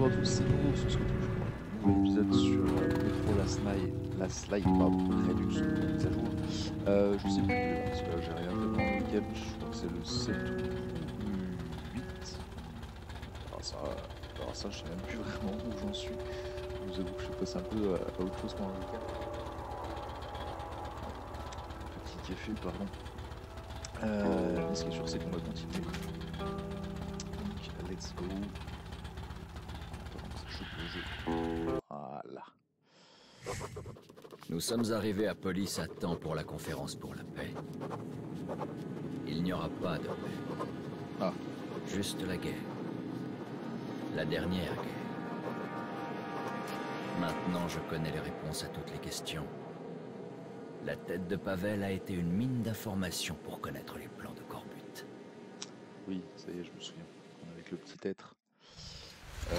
bonjour à tous, c'est serait toujours un épisode sur euh, Metro Last Night, Last Light, pardon, Redux, mise à jour. Je sais plus, parce que j'ai rien fait dans le game, je crois que c'est le 7 ou 8. Alors ça, alors ça je sais même plus vraiment où j'en suis. Je vous avoue que je passe un peu à autre chose pendant le week-end. Petit café, pardon. Euh, mais ce qui est sûr, c'est qu'on va continuer. Donc, let's go. Nous sommes arrivés à Police à temps pour la conférence pour la paix. Il n'y aura pas de paix. Ah. Juste la guerre. La dernière guerre. Maintenant, je connais les réponses à toutes les questions. La tête de Pavel a été une mine d'informations pour connaître les plans de Corbut. Oui, ça y est, je me souviens. Avec le petit être. Euh,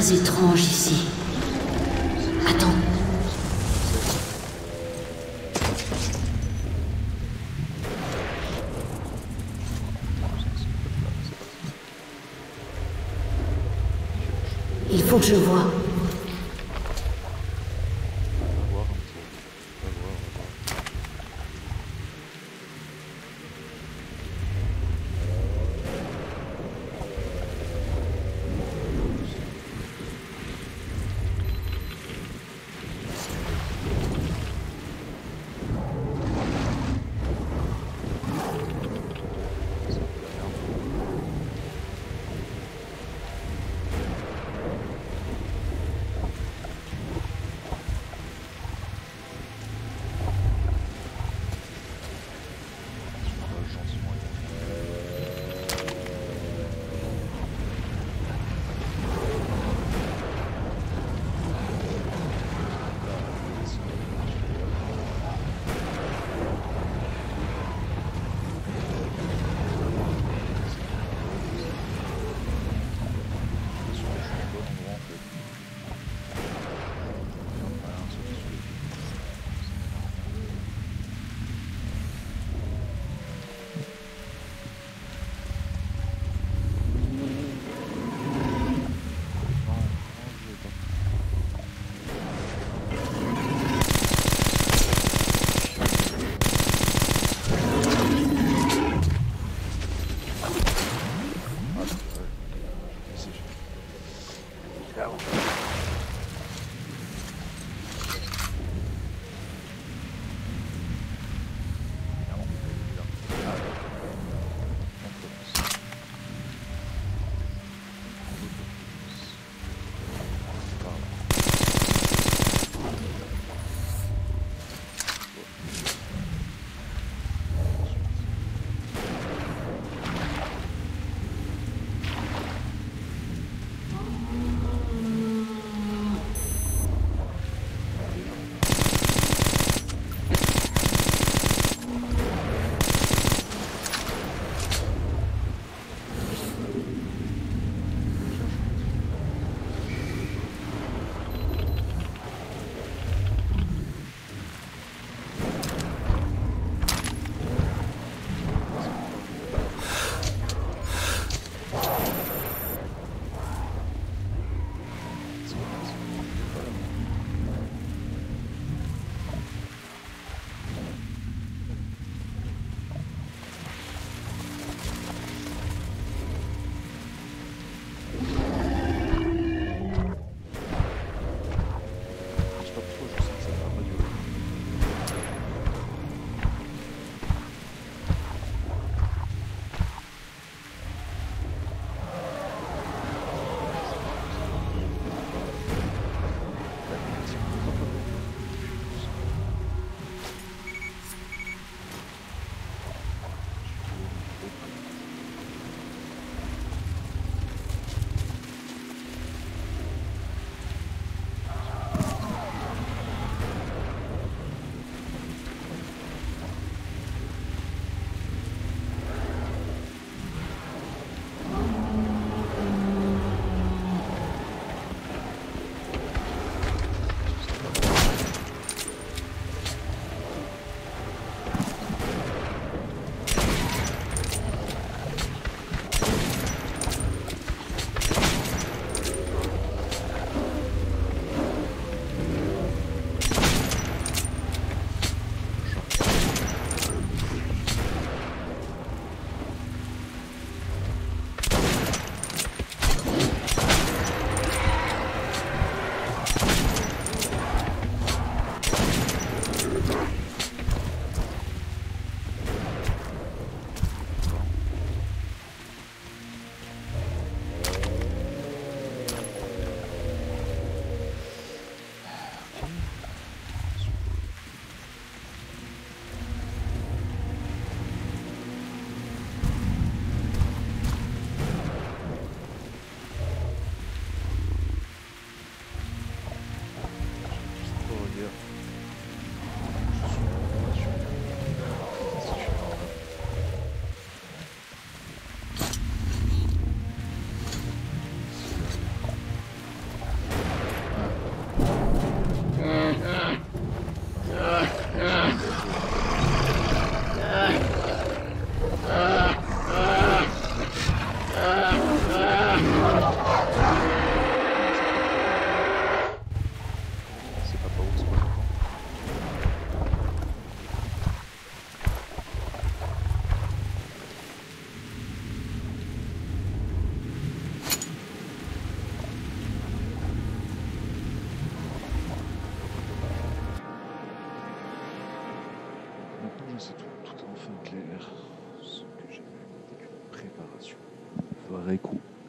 étrange ici. Attends, il faut que je vois.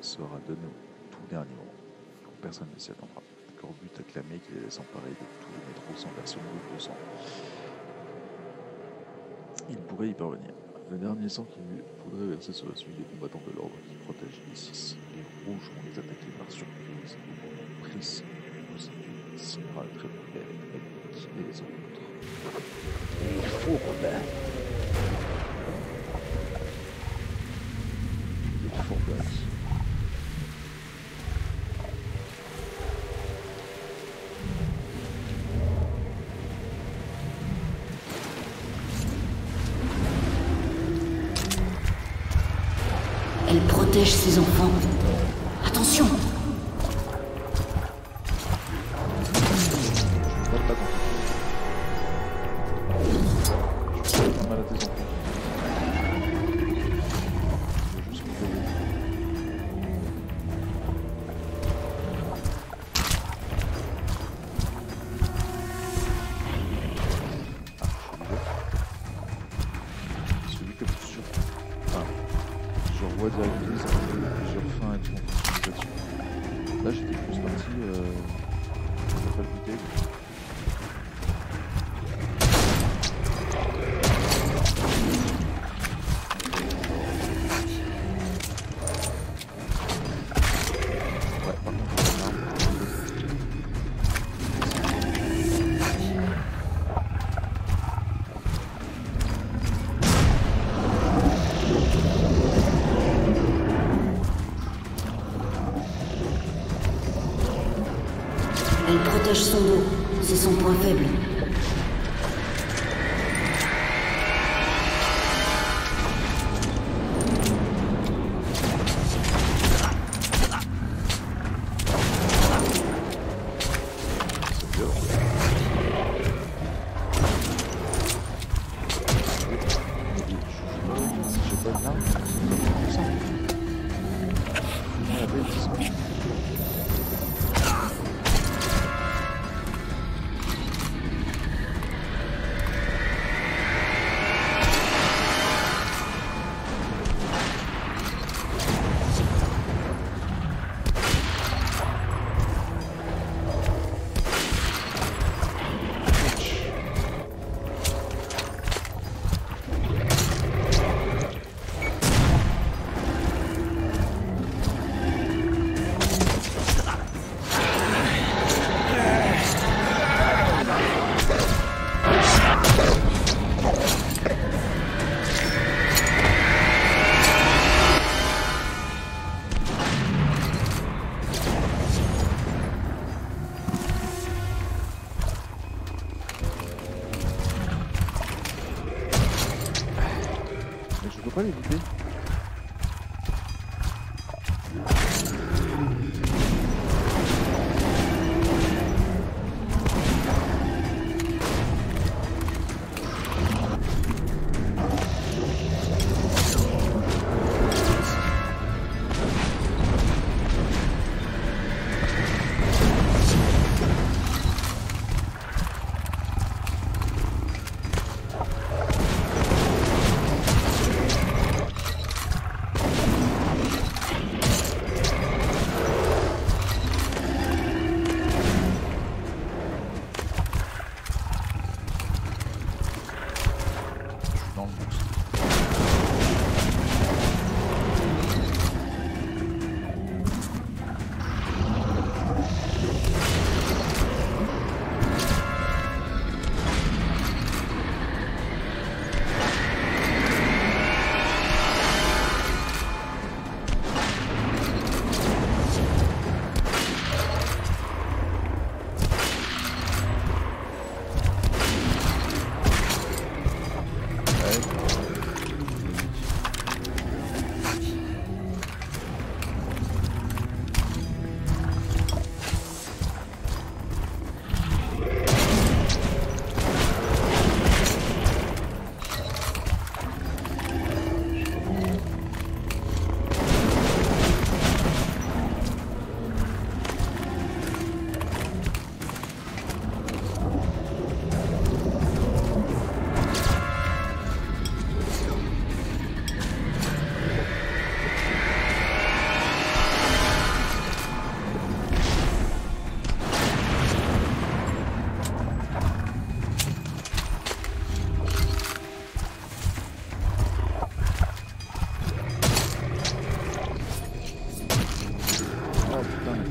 Sera donné au tout dernier moment, personne ne s'y attendra. Corbut a clamé qu'il allait s'emparer de tout le métro sans version de sang. Il pourrait y parvenir. Le dernier sang qu'il faudrait verser sera celui des combattants de l'ordre qui protègent les six. Les rouges vont les attaquer par surprise au moment précis où signera très père et les autres. Les fourbes. Protège ses enfants. Elle protège son dos. C'est son point faible.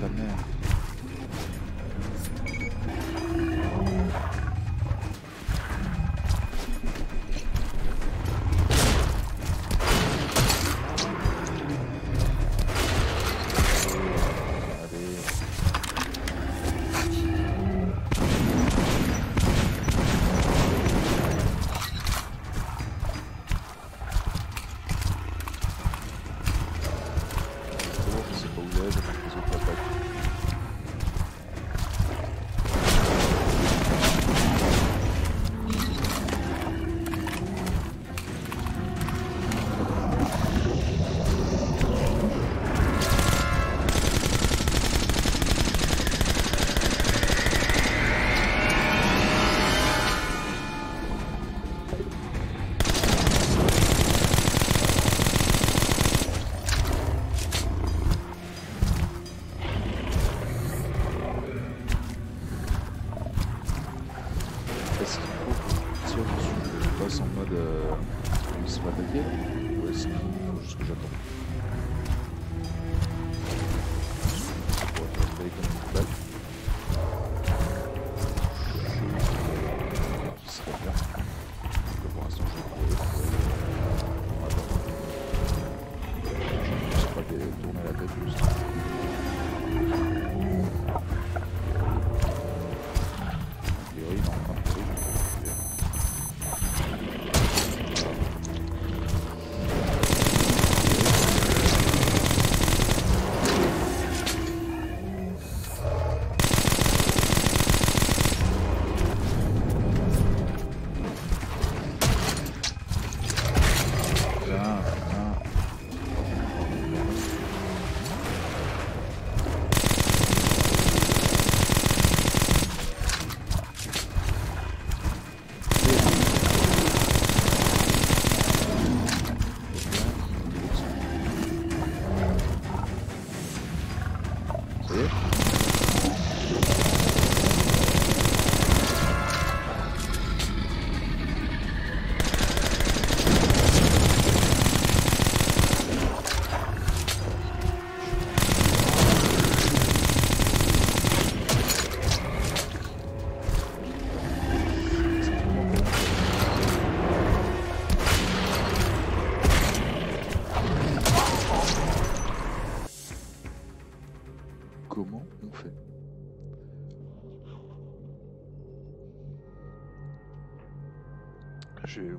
Putain, mais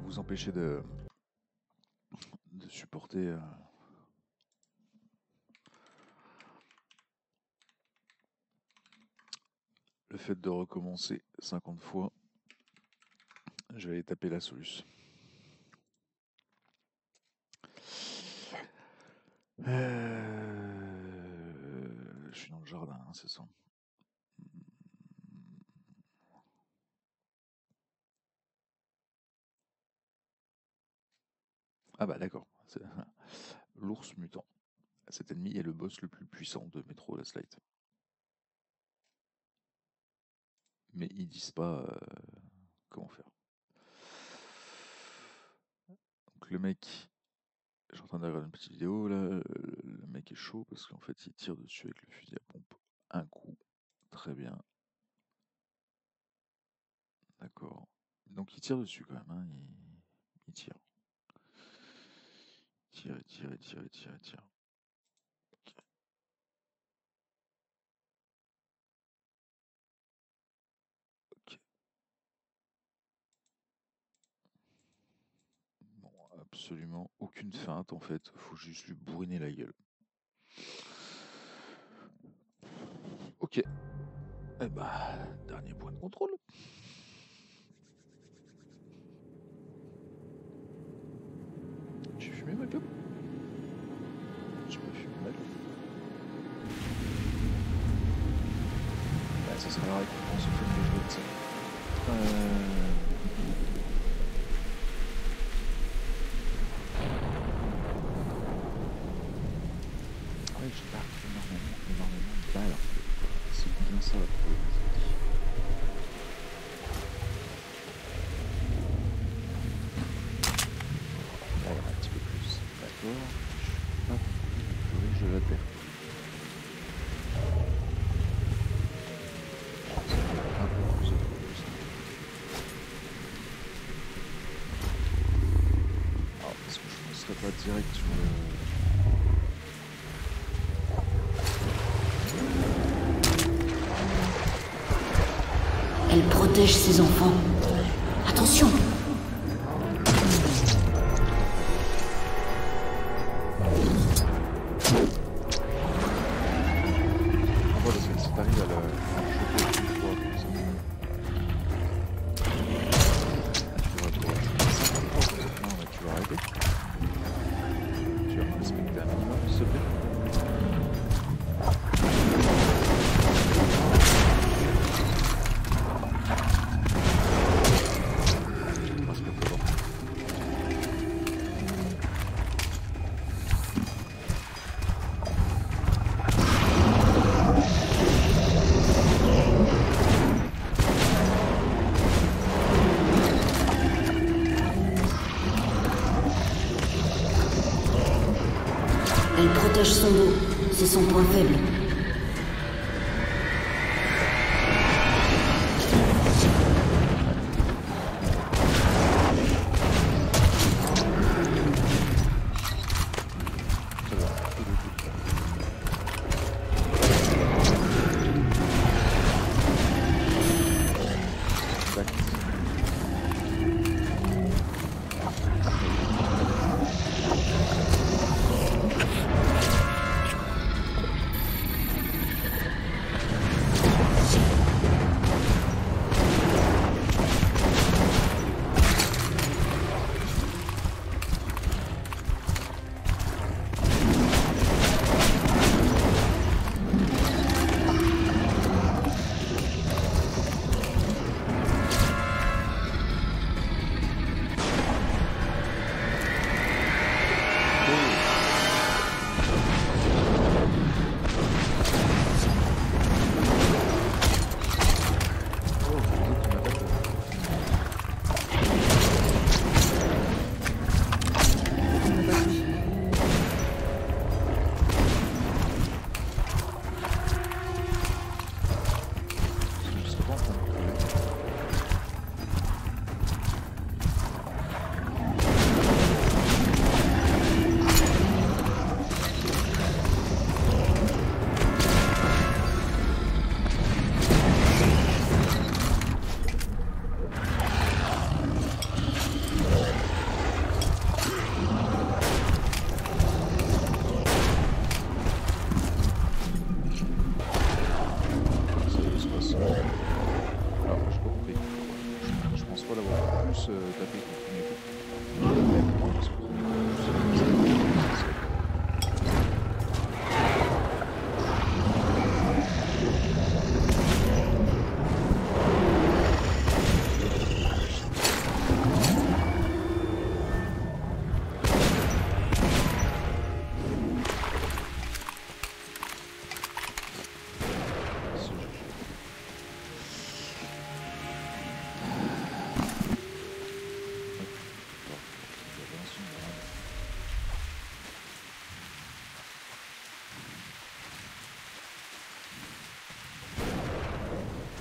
vous empêcher de, de supporter euh, le fait de recommencer 50 fois. Je vais taper la soluce. Euh, Je suis dans le jardin, hein, c'est ça. Ah bah d'accord. c'est- L'ours mutant. Cet ennemi est le boss le plus puissant de Metro Last Light. Mais ils disent pas euh, comment faire. Donc le mec, je suis en train de une petite vidéo là, le mec est chaud parce qu'en fait il tire dessus avec le fusil à pompe. Un coup, très bien. D'accord. Donc il tire dessus quand même, hein, il, il tire. Il Tire, il tire. Bon, absolument aucune feinte en fait, faut juste lui bourriner la gueule. Ok. Eh bah, dernier point de contrôle. Fumé ma J'ai pas fumé ma ça sera la je protège ses enfants. Attention C'est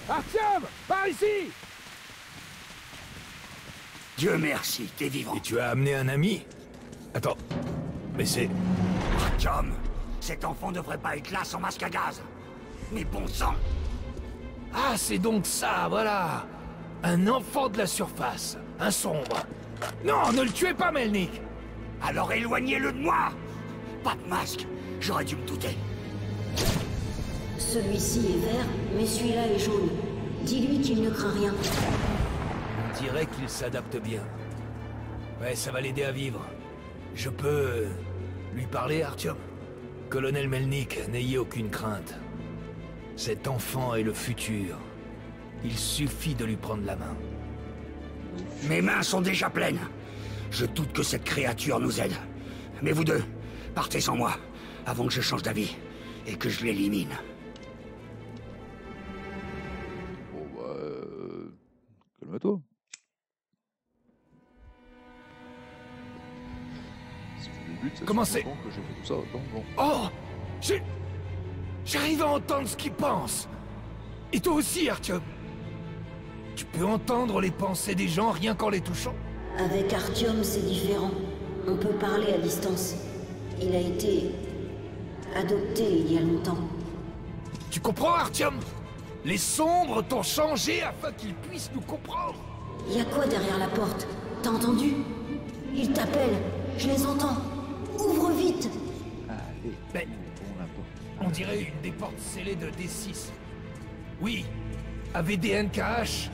Artyom Par ici Dieu merci, t'es vivant. Et tu as amené un ami Attends, mais c'est... Artyom, cet enfant devrait pas être là sans masque à gaz. Mais bon sang Ah, c'est donc ça, voilà Un enfant de la surface, un sombre. Non, ne le tuez pas, Melnik Alors éloignez-le de moi Pas de masque, j'aurais dû me douter. Celui-ci est vert, mais celui-là est jaune. Dis-lui qu'il ne craint rien. On dirait qu'il s'adapte bien. Ouais, ça va l'aider à vivre. Je peux... euh, lui parler, Artyom? Colonel Melnik, n'ayez aucune crainte. Cet enfant est le futur. Il suffit de lui prendre la main. Mes mains sont déjà pleines. Je doute que cette créature nous aide. Mais vous deux, partez sans moi, avant que je change d'avis et que je l'élimine. C'est que tout ça. Bon. Oh J'ai... J'arrive à entendre ce qu'il pense. Et toi aussi, Artyom. Tu peux entendre les pensées des gens rien qu'en les touchant Avec Artyom, c'est différent. On peut parler à distance. Il a été adopté il y a longtemps. Tu comprends, Artyom? Les sombres t'ont changé afin qu'ils puissent nous comprendre. Y a quoi derrière la porte? T'as entendu? Ils t'appellent. Je les entends. Ouvre vite Allez, Mais- on l'a pas. On dirait une des portes scellées de D6. Oui, AVDNKH.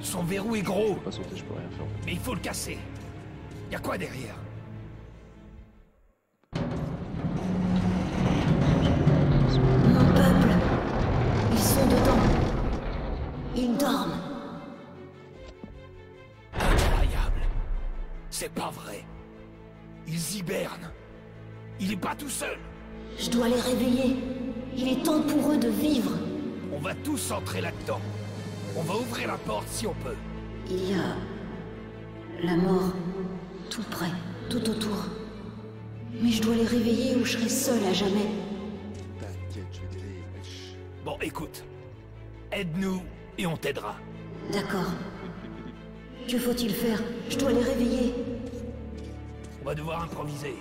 Son verrou est Je gros, peux pas sauter, je peux rien faire. mais il faut le casser. Y a quoi derrière? Il est pas tout seul. Je dois les réveiller. Il est temps pour eux de vivre. On va tous entrer là-dedans. On va ouvrir la porte si on peut. Il y a la mort tout près, tout autour. Mais je dois les réveiller ou je serai seule à jamais. Bon, écoute. Aide-nous et on t'aidera. D'accord. Que faut-il faire? Je dois les réveiller. On va devoir improviser.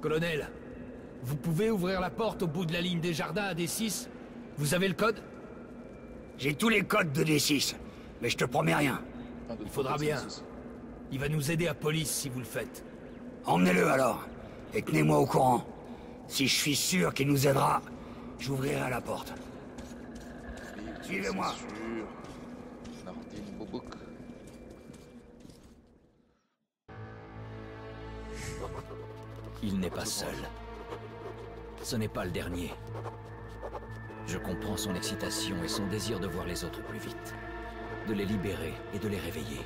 Colonel, vous pouvez ouvrir la porte au bout de la ligne des jardins à D6 Vous avez le code? J'ai tous les codes de D6, mais je te promets rien. Il faudra bien. Il va nous aider à police si vous le faites. Emmenez-le alors, et tenez-moi au courant. Si je suis sûr qu'il nous aidera, j'ouvrirai la porte. Suivez-moi. Il n'est pas seul. Ce n'est pas le dernier. Je comprends son excitation et son désir de voir les autres plus vite. De les libérer et de les réveiller.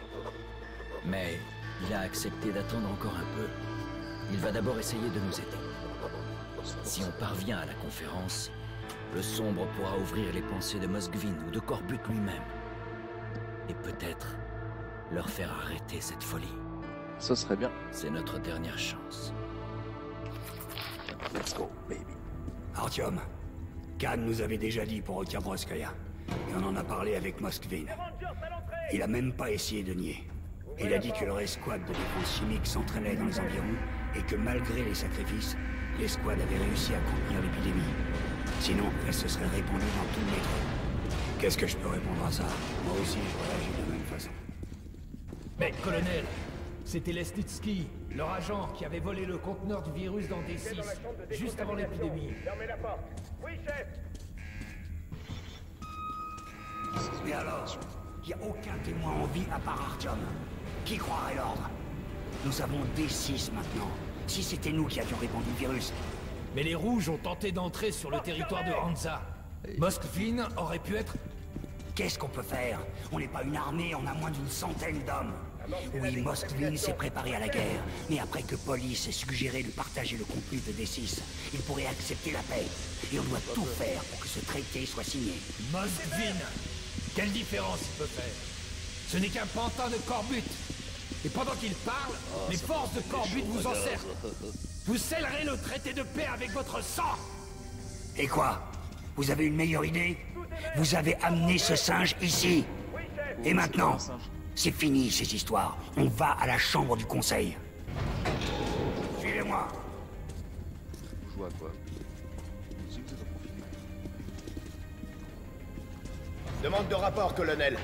Mais il a accepté d'attendre encore un peu. Il va d'abord essayer de nous aider. Si on parvient à la conférence, le sombre pourra ouvrir les pensées de Moskvin ou de Corbut lui-même. Et peut-être leur faire arrêter cette folie. Ça serait bien. C'est notre dernière chance. Let's go, baby. Artyom, Khan nous avait déjà dit pour Okabroskaya. Et on en a parlé avec Moskvin. Il a même pas essayé de nier. Il a dit que leur escouade de défense chimique s'entraînait dans les environs et que malgré les sacrifices, l'escouade avait réussi à contenir l'épidémie. Sinon, elle se serait répandue dans tout le métro. Qu'est-ce que je peux répondre à ça? Moi aussi, je réagis de la même façon. Mais, colonel, c'était Lesnitsky, leur agent, qui avait volé le conteneur du virus dans D6, juste avant l'épidémie. Fermez la porte. Oui, chef Mais alors, il n'y a aucun témoin en vie à part Artyom. Qui croirait l'ordre Nous avons D6 maintenant. Si c'était nous qui avions répandu le virus, Mais les rouges ont tenté d'entrer sur le territoire de Hansa. Moskvin aurait pu être... qu'est-ce qu'on peut faire On n'est pas une armée, on a moins d'une centaine d'hommes. Oui, Moskvin s'est préparé à la guerre, mais après que Police ait suggéré de partager le contenu de D6, il pourrait accepter la paix. Et on doit tout faire pour que ce traité soit signé. Moskvin Quelle différence il peut faire Ce n'est qu'un pantin de Corbut Et pendant qu'il parle, les forces de Corbut vous encerclent Vous scellerez le traité de paix avec votre sang Et quoi? Vous avez une meilleure idée? Vous avez amené ce singe ici. Et maintenant, c'est fini ces histoires. On va à la chambre du conseil. Suivez-moi. Jouez à quoi? Si vous êtes en confiné. Demande de rapport, colonel.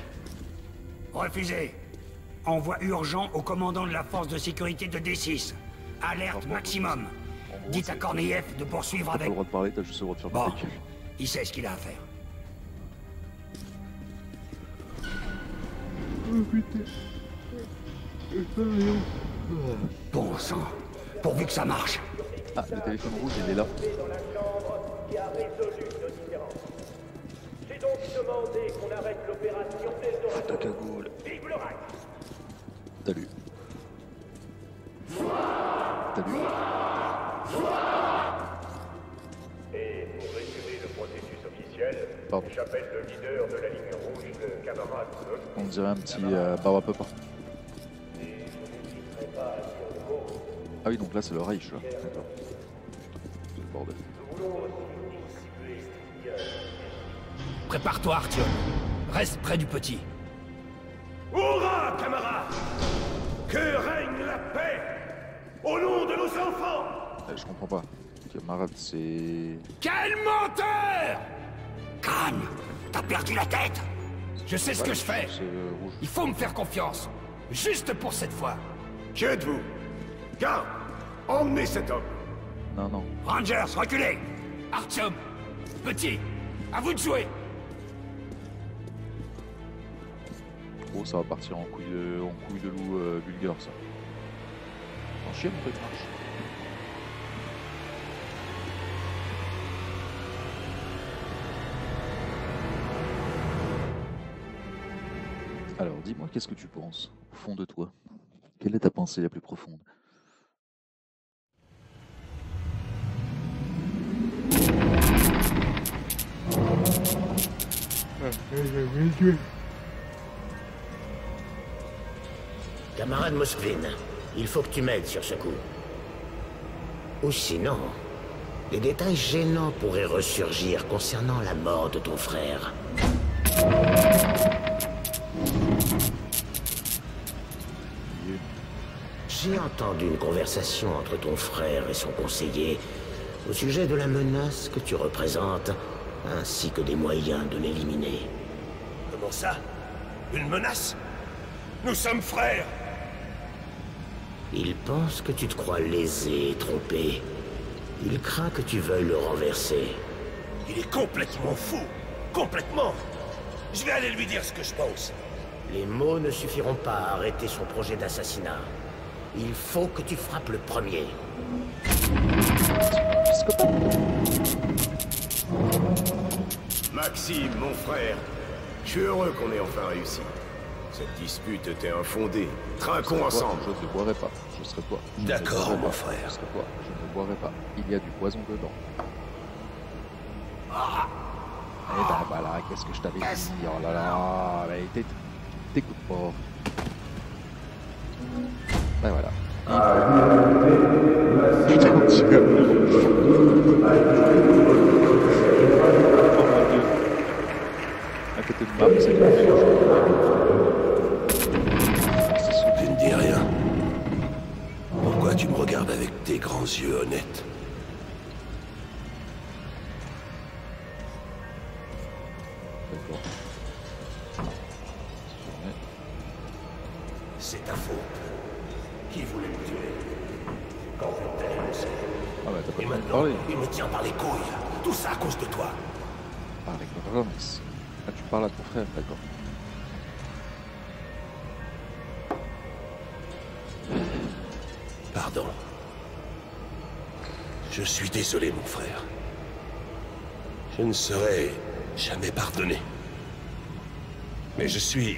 Refusé. Envoi urgent au commandant de la force de sécurité de D6. Alerte maximum. Dites à Korneyev de poursuivre T'as pas le avec... droit de parler, t'as juste le droit de faire Bon, il sait ce qu'il a à faire. Bon sang, pourvu que ça marche. Ah, le téléphone rouge, il est là. Dans la chambre qui a résolu nos différends. Demandé qu'on arrête l'opération Eldorado. cagoule. Vive le rack Salut. Salut. Et pour résumer le processus officiel, j'appelle le leader de la ligne rouge, le camarade On dirait un petit euh, barbe à papa. Ah oui, donc là c'est le Reich là. D'accord. C'est le bordel. Prépare-toi, Artyom. Reste près du petit. Hurrah, camarades Que règne la paix Au nom de nos enfants Eh, je comprends pas. Camarade, c'est. Quel menteur Khan, t'as perdu la tête Je sais ce que je fais. Euh. Il faut me faire confiance. Juste pour cette fois. Qui êtes-vous Garde Emmenez cet homme Non, non. Rangers, reculez Artyom, petit, à vous de jouer. Ça va partir en couille de, couille de loup euh, ça. En chien, mon truc marche. Alors, dis-moi, qu'est-ce que tu penses, au fond de toi? Quelle est ta pensée la plus profonde? Camarade Moskvin, il faut que tu m'aides sur ce coup. Ou sinon, des détails gênants pourraient ressurgir concernant la mort de ton frère. J'ai entendu une conversation entre ton frère et son conseiller au sujet de la menace que tu représentes, ainsi que des moyens de l'éliminer. Comment ça? Une menace? Nous sommes frères Il pense que tu te crois lésé et trompé. Il craint que tu veuilles le renverser. Il est complètement fou Complètement Je vais aller lui dire ce que je pense. Les mots ne suffiront pas à arrêter son projet d'assassinat. Il faut que tu frappes le premier. Maxime, mon frère, je suis heureux qu'on ait enfin réussi. Cette dispute était infondée. Trinquons ensemble. Je ne boirai pas. Je serai D'accord, mon pas. frère. Je serai toi. Je ne boirai pas. Il y a du poison dedans. Eh ben voilà, qu'est-ce que je t'avais dit? Oh là là, mais t'é- t'écoutes pas. Ben voilà. Il faut- Putain, À côté de Map, c'est tes grands yeux honnêtes Je suis désolé, mon frère. Je ne saurais jamais pardonner. Mais je suis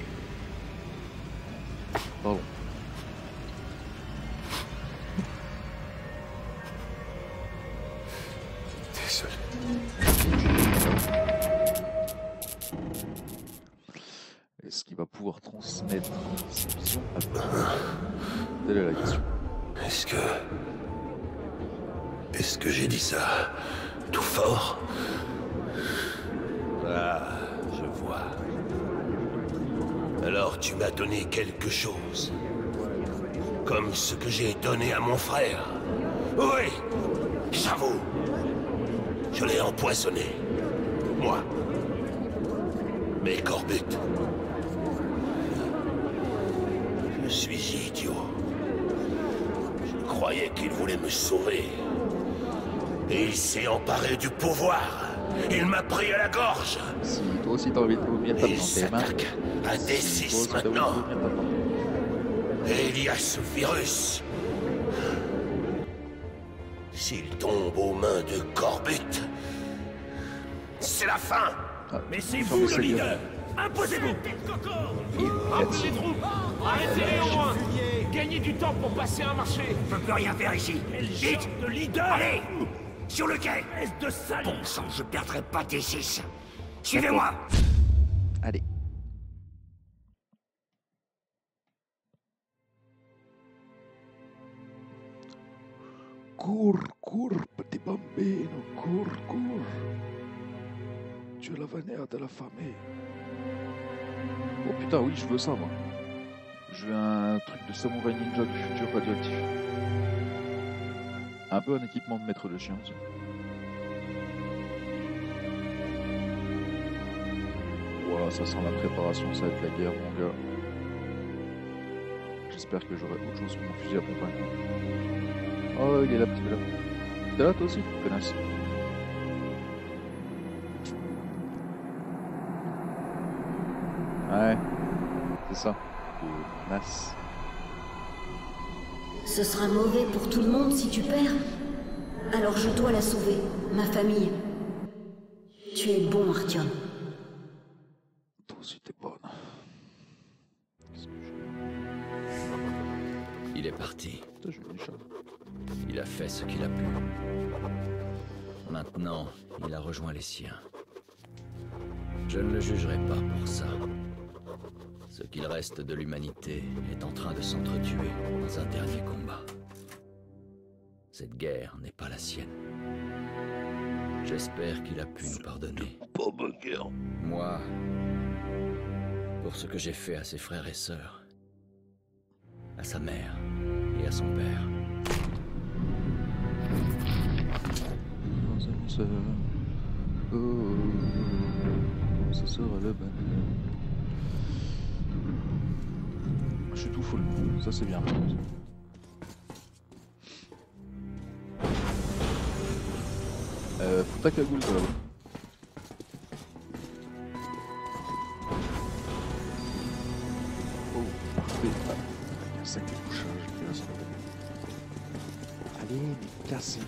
Oui, j'avoue. Je l'ai empoisonné. Moi. Mais Corbett... Je suis idiot. Je croyais qu'il voulait me sauver. Et il s'est emparé du pouvoir. Il m'a pris à la gorge. Si toi aussi t'as envie de vomir, Et il s'attaque à Si D6 toi aussi t'as envie de maintenant. Et il y a ce virus. S'il tombe aux mains de Corbett, c'est la fin. Ah, Mais c'est vous le leader. Imposez-vous. Merci. Arrêtez-les au moins Gagnez du temps pour passer un marché. Je peux plus rien faire ici. Vite. de leader. Allez. Sur le quai. Espèce de sale. Bon sang, je perdrai pas tes six. Suivez-moi Cours, cours, petit bambino, cours, cours. Tu es l'avenir de la famille. Oh putain, oui, je veux ça, moi. Je veux un truc de samouraï ninja du futur radioactif. Un peu un équipement de maître de chien aussi. Ouah, ça sent la préparation, ça va être la guerre, mon gars. J'espère que j'aurai autre chose que mon fusil à pompe. Oh, il est là, petit là. T'es là, toi aussi Connasse? Ouais, c'est ça. Connasse. Ce sera mauvais pour tout le monde si tu perds. Alors je dois la sauver, ma famille. Tu es bon, Artyom. Toi aussi, t'es bonne. Qu'est-ce que Il est parti. Putain, je. Il a fait ce qu'il a pu. Maintenant, il a rejoint les siens. Je ne le jugerai pas pour ça. Ce qu'il reste de l'humanité est en train de s'entretuer dans un dernier combat. Cette guerre n'est pas la sienne. J'espère qu'il a pu nous pardonner. Moi, pour ce que j'ai fait à ses frères et sœurs, à sa mère et à son père. Ça, oh, ça sera le bonheur. Je suis tout full, ça c'est bien. Euh, faut ta cagoule toi là-bas. Oh, parfait. Sac de couchage. Allez, mais cassez-vous.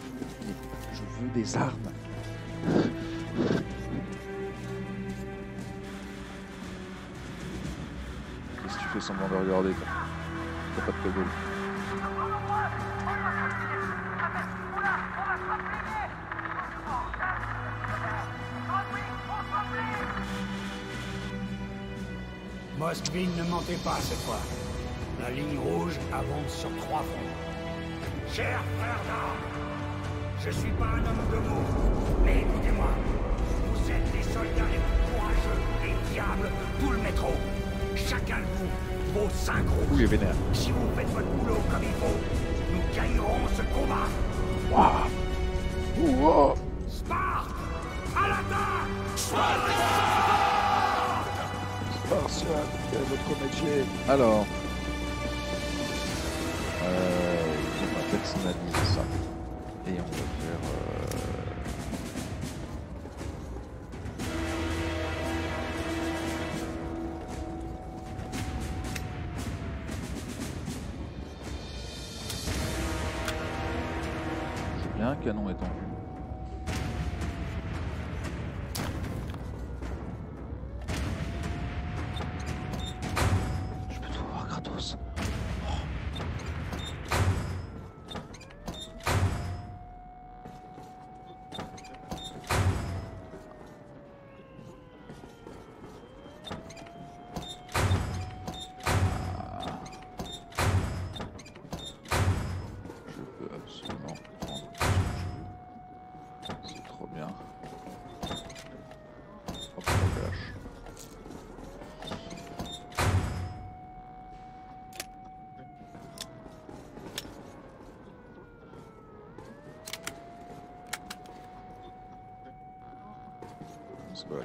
Je veux des armes. Fais semblant de regarder T'as pas ne mentez pas cette fois. La ligne rouge avance sur trois fronts. Cher frère d'armes, je suis pas un homme de mots, mais écoutez-moi. Vous êtes les soldats les plus courageux et diables de tout le métro. Chacun de vous cinq roues. Est vénère. Si vous faites votre boulot comme il faut, nous gagnerons ce combat. Ouh, oh Sparte À l'attaque Spartiate, quel est votre métier Alors. Euh, on va personnaliser ça. Et on va faire. Euh...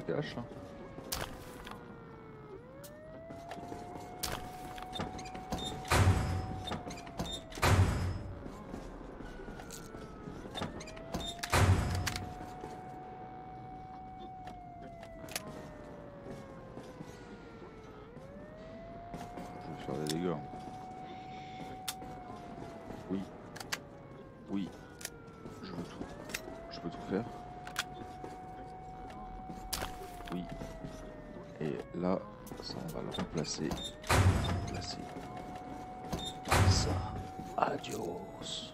C'est pas la cache. hein. Je vais faire des dégâts. Oui. Oui. Je veux tout. Je peux tout faire. Oui. Et là, ça on va le Remplacer. Par ça. Adios.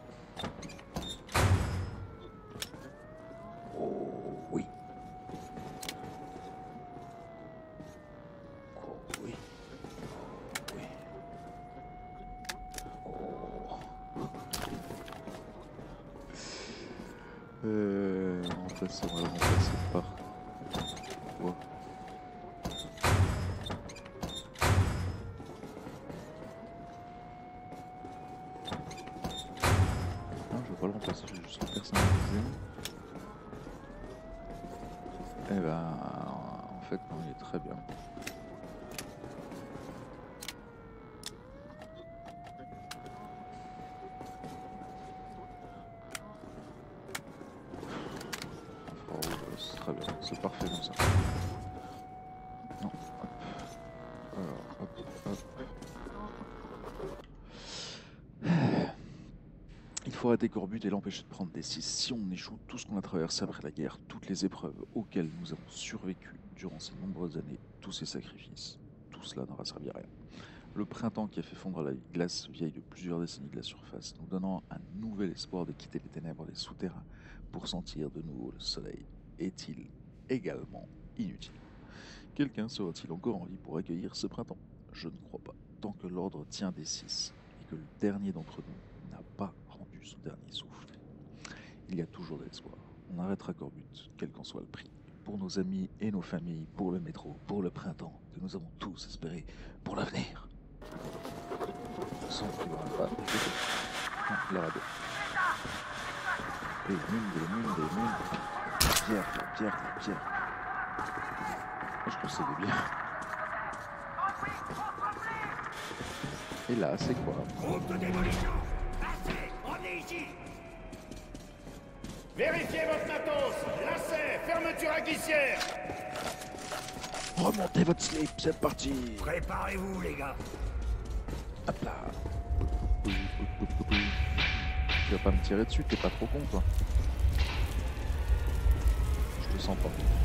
C'est parfait. Il faut arrêter Corbut et l'empêcher de prendre des décisions. Si on échoue tout ce qu'on a traversé après la guerre, toutes les épreuves auxquelles nous avons survécu durant ces nombreuses années, tous ces sacrifices, tout cela n'aura servi à rien. Le printemps qui a fait fondre la glace vieille de plusieurs décennies de la surface, nous donnant un nouvel espoir de quitter les ténèbres des souterrains pour sentir de nouveau le soleil, est-il également inutile Quelqu'un sera-t-il encore en vie pour accueillir ce printemps? Je ne crois pas. Tant que l'ordre tient des six et que le dernier d'entre nous n'a pas rendu son dernier souffle, il y a toujours de l'espoir. On arrêtera Corbut, quel qu'en soit le prix. Pour nos amis et nos familles, pour le métro, pour le printemps que nous avons tous espéré, pour l'avenir. Sans pas Non, la radio. La pierre, la pierre, la pierre. Moi, je trouve que c'est des bières. Et là, c'est quoi Groupe de démolition. Assez Revenez ici. Vérifiez votre matos. Lacet Fermeture à glissière Remontez votre slip, c'est parti. Préparez-vous, les gars. Hop là. Tu vas pas me tirer dessus, t'es pas trop con toi. Sens pas.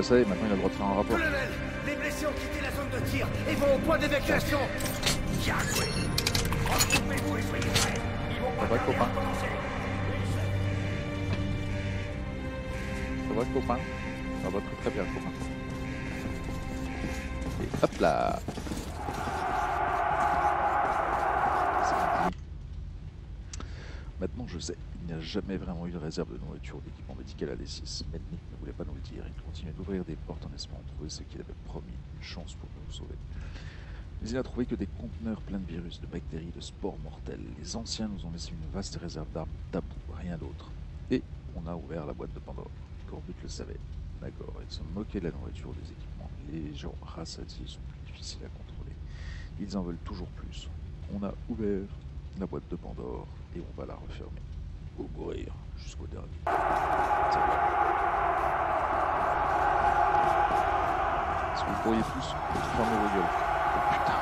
Y est, maintenant il a le Maintenant je sais, il n'y a jamais vraiment eu de réserve de nourriture ou d'équipement médical à D6. Mednik ne voulait pas nous le dire, il continuait d'ouvrir des portes en espérant trouver ce qu'il avait promis, une chance pour nous sauver. Mais il n'a trouvé que des conteneurs pleins de virus, de bactéries, de spores mortels. Les anciens nous ont laissé une vaste réserve d'armes tabou, rien d'autre. Et on a ouvert la boîte de Pandore. Corbut le savait. D'accord, ils se moquaient de la nourriture ou des équipements. Les gens rassasiés sont plus difficiles à contrôler. Ils en veulent toujours plus. On a ouvert la boîte de Pandore et on va la refermer. Ou mourir jusqu'au dernier. Est-ce que vous pourriez tous fermer vos gueules? Oh putain.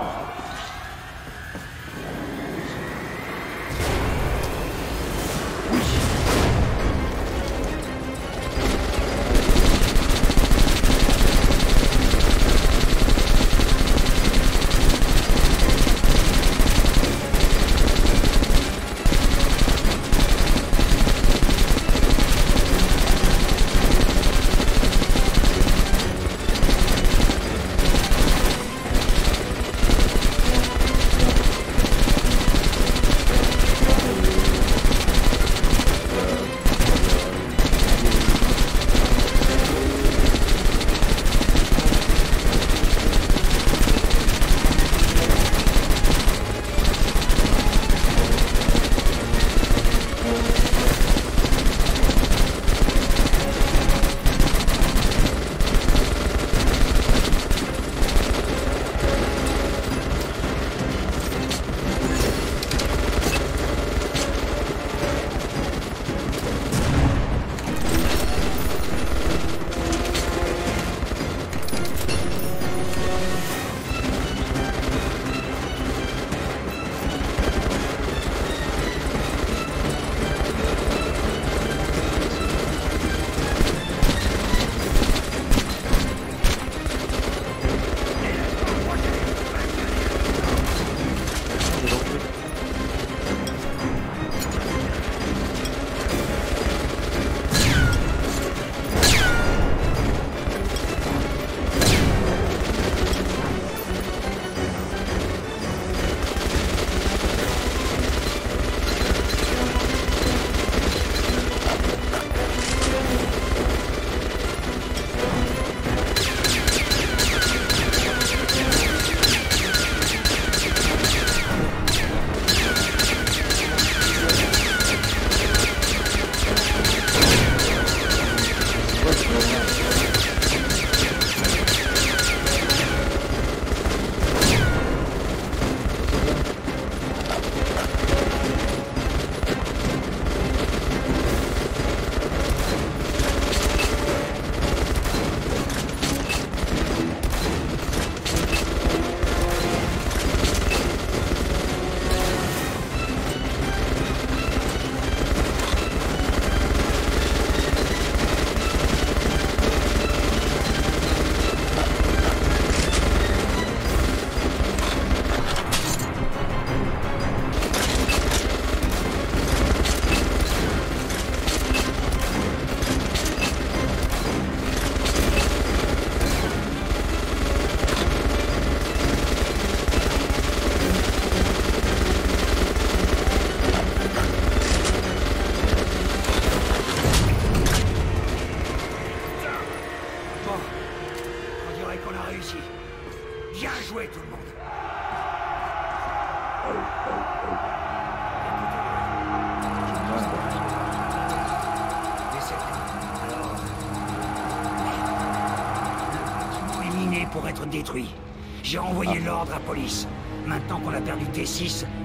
Oh.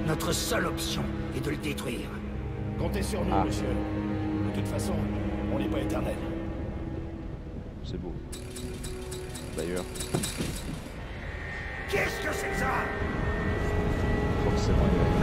notre seule option est de le détruire. Comptez sur nous, ah. monsieur. De toute façon, on n'est pas éternel. C'est beau. D'ailleurs. Qu'est-ce que c'est que ça? Forcément, il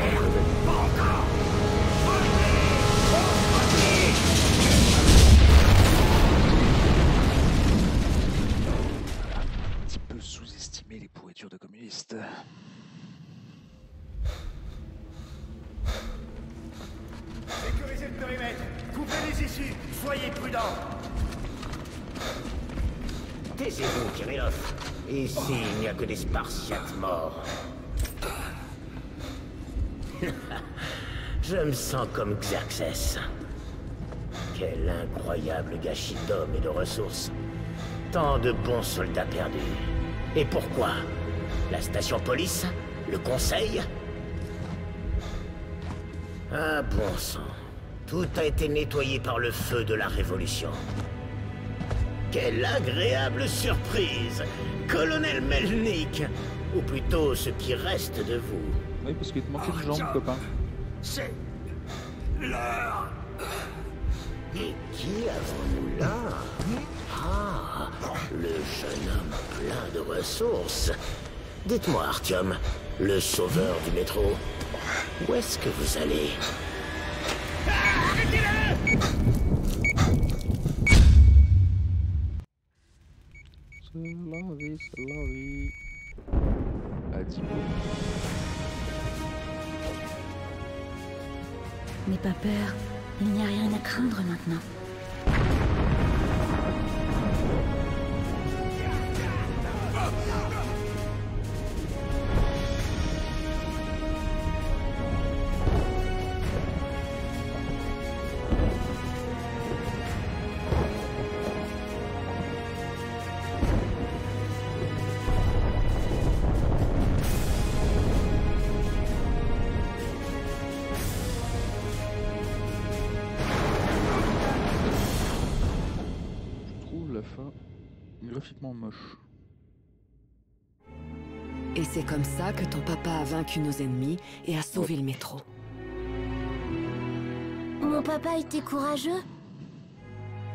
Je me sens comme Xerxes. Quel incroyable gâchis d'hommes et de ressources. Tant de bons soldats perdus. Et pourquoi? La station police? Le conseil? Ah bon sang. Tout a été nettoyé par le feu de la Révolution. Quelle agréable surprise Colonel Melnik Ou plutôt ce qui reste de vous. Oui, parce qu'il te manquait une jambe, copain. C'est... l'heure. Et qui avons-nous là? Ah, le jeune homme plein de ressources. Dites-moi, Artyom, le sauveur du métro, où est-ce que vous allez? N'aie pas peur, il n'y a rien à craindre maintenant. C'est comme ça que ton papa a vaincu nos ennemis et a sauvé le métro. Mon papa était courageux?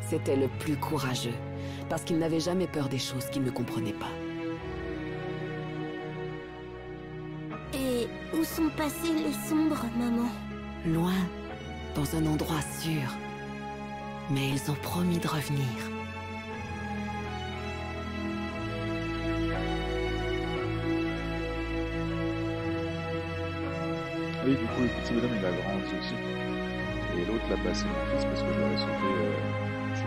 C'était le plus courageux, parce qu'il n'avait jamais peur des choses qu'il ne comprenait pas. Et où sont passés les sombres, maman? Loin, dans un endroit sûr. Mais ils ont promis de revenir. Oui, du coup, le petit bonhomme, il a grandi aussi. Et l'autre là-bas, c'est mon parce que je l'avais sauvé. Euh, je.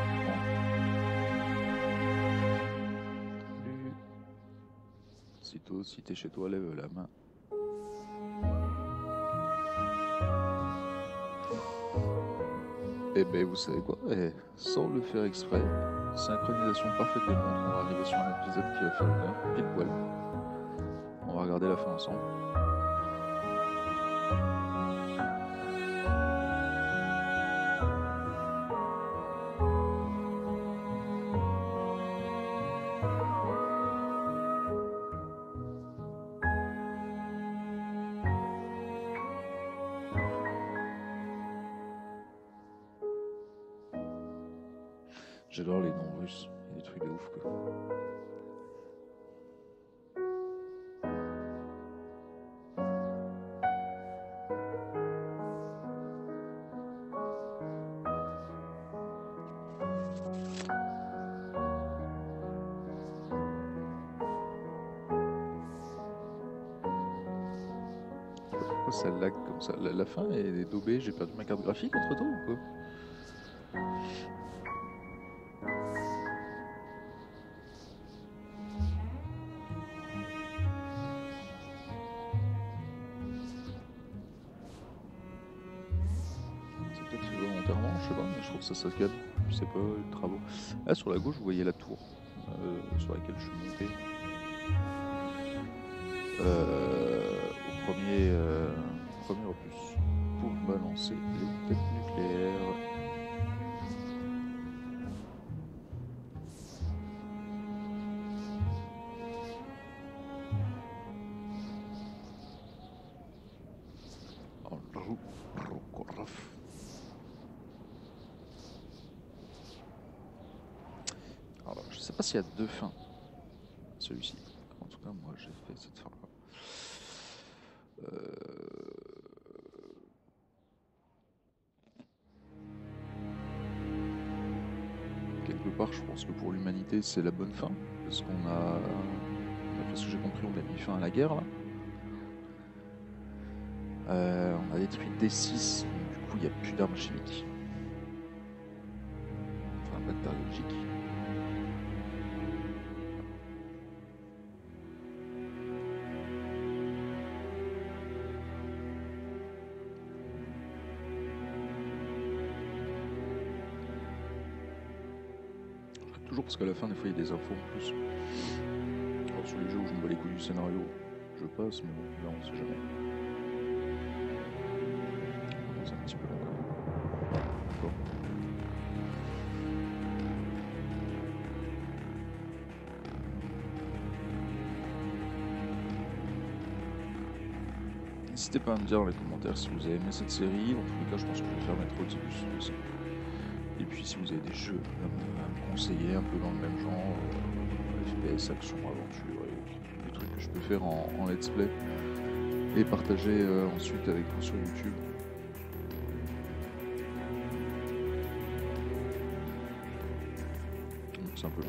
Salut. Si t'es chez toi, lève la main. Eh ben, vous savez quoi? Eh, Sans le faire exprès, synchronisation parfaite des montres. On va sur un épisode qui va faire une heure, pile poil. On va regarder la fin ensemble. Est daubée, j'ai perdu ma carte graphique entre temps ou quoi C'est peut-être volontairement, je sais pas, mais je trouve que ça saccade. Je sais pas, les travaux. Ah, sur la gauche, vous voyez la tour euh, sur laquelle je suis monté. Euh, au premier, euh, premier opus pour balancer les têtes nucléaires. Alors, je sais pas s'il y a deux fins, celui-ci. En tout cas, moi, j'ai fait cette fin-là. Pense que pour l'humanité, c'est la bonne fin. Parce qu'on a. D'après ce que j'ai compris, on a mis fin à la guerre là. Euh, on a détruit D6, donc du coup il n'y a plus d'armes chimiques. Qu'à la fin, des fois, il y a des infos en plus. Alors, sur les jeux où je me bats les couilles du scénario, je passe, mais là, on sait jamais. Un petit peu. D'accord. N'hésitez pas à me dire dans les commentaires si vous avez aimé cette série. Dans tous les cas, je pense que je vais faire Metro Exodus aussi. Puis si vous avez des jeux à me, conseiller un peu dans le même genre, euh, FPS, action, aventure et des trucs que je peux faire en, let's play et partager euh, ensuite avec vous sur YouTube. C'est un peu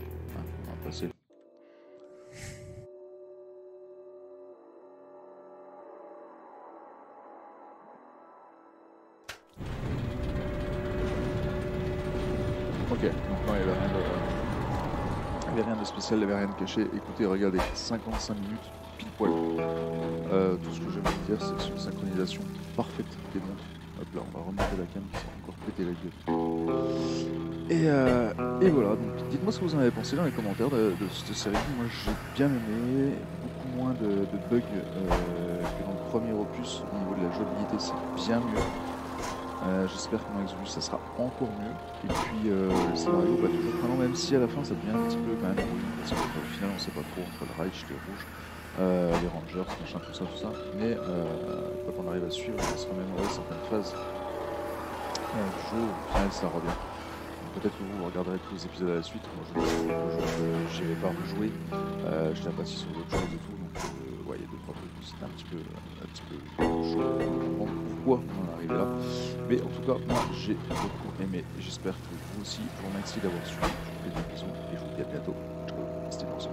spécial, il n'y avait rien de caché. Écoutez, regardez, 55 minutes, pile poil. Euh, tout ce que j'aimerais dire, c'est que c'est une synchronisation parfaite des montres. Hop là, on va remonter la cam qui s'est encore pété la gueule. Et, euh, et voilà, donc dites-moi ce que vous en avez pensé dans les commentaires de, cette série. Moi j'ai bien aimé, beaucoup moins de, de bugs euh, que dans le premier opus. Au niveau de la jouabilité, c'est bien mieux. Euh, J'espère que dans ça sera encore mieux. Et puis euh, le scénario, bah, toujours prenant, même si à la fin ça devient un petit peu quand même rouge, parce qu'au final on sait pas trop entre le Reich, les rouges, euh, les Rangers, machin, tout ça, tout ça. Mais euh, quand on arrive à suivre à se remémorer certaines phases du jeu, au final ça revient. Peut-être que vous regarderez tous les épisodes à la suite. Moi je n'irai pas rejouer. Je pas si sur d'autres choses et tout. C'était un petit peu, un petit peu chaud comprendre pourquoi on en est arrivé là. Mais en tout cas, moi j'ai beaucoup aimé. J'espère que vous aussi. Vous remercie d'avoir suivi. Je vous fais des bisous et je vous dis à bientôt. Ciao, c'était Marcel.